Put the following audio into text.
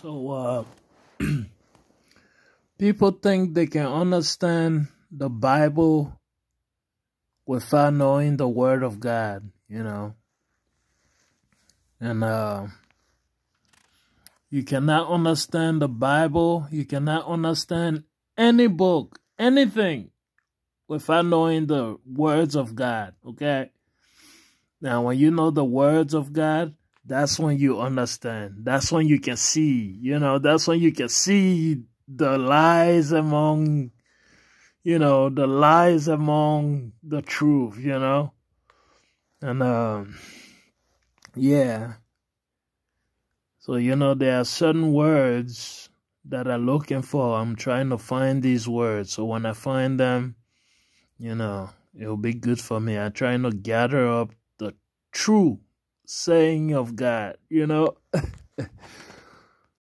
So, uh, people think they can understand the Bible without knowing the Word of God, you know. And uh, you cannot understand the Bible, you cannot understand any book, anything, without knowing the words of God, okay? Now, when you know the words of God, that's when you understand. That's when you can see, you know, that's when you can see the lies among, you know, the lies among the truth, you know? And, um, yeah. So, you know, there are certain words that I'm looking for. I'm trying to find these words. So when I find them, you know, it'll be good for me. I'm trying to gather up the true saying of God, you know.